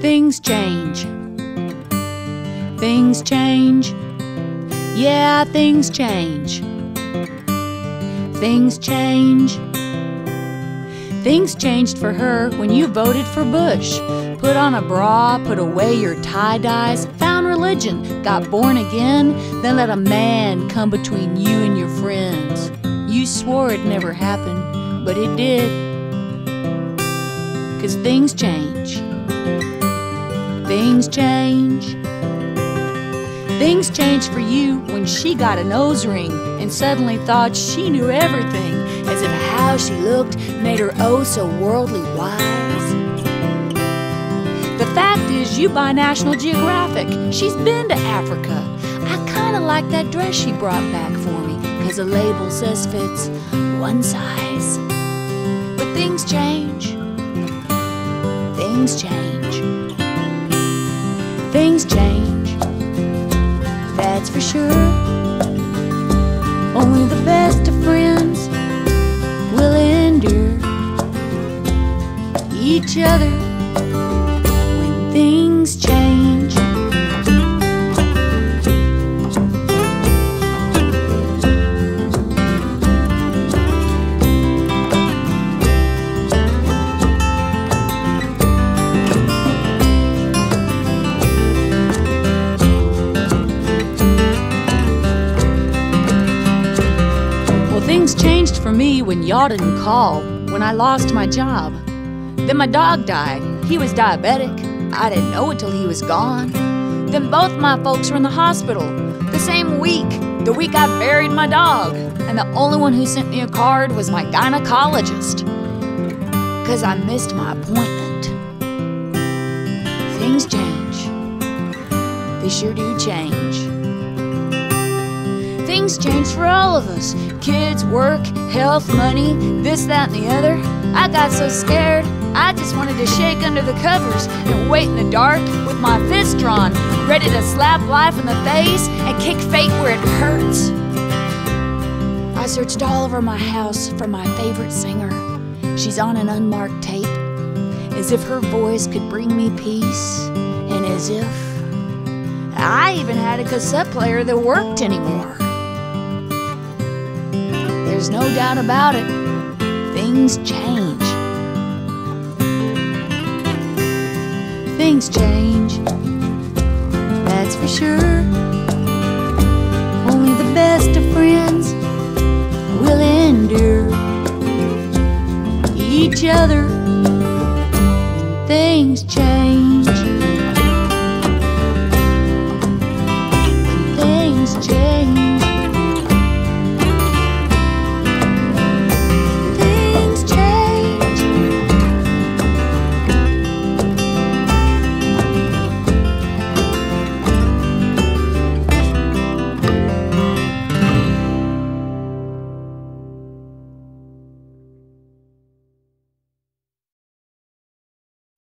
Things change. Things change. Yeah, things change. Things change. Things changed for her when you voted for Bush. Put on a bra, put away your tie dyes, found religion, got born again, then let a man come between you and your friends. You swore it never happened, but it did. Cause things change. Things change. Things changed for you when she got a nose ring and suddenly thought she knew everything, as if how she looked made her oh so worldly wise. The fact is, you buy National Geographic. She's been to Africa. I kinda like that dress she brought back for me, cause the label says fits one size. But things change. Things change. Things change that's for sure. Only the best of friends will endure each other when things change. When y'all didn't call, when I lost my job. Then my dog died. He was diabetic. I didn't know it till he was gone. Then both my folks were in the hospital the same week, the week I buried my dog. And the only one who sent me a card was my gynecologist. Because I missed my appointment. Things change. They sure do change. Things change for all of us kids, work, health, money, this, that, and the other. I got so scared, I just wanted to shake under the covers and wait in the dark with my fist drawn, ready to slap life in the face and kick fate where it hurts. I searched all over my house for my favorite singer. She's on an unmarked tape, as if her voice could bring me peace, and as if I even had a cassette player that worked anymore. There's no doubt about it, things change. Things change, that's for sure. Only the best of friends will endure each other things change.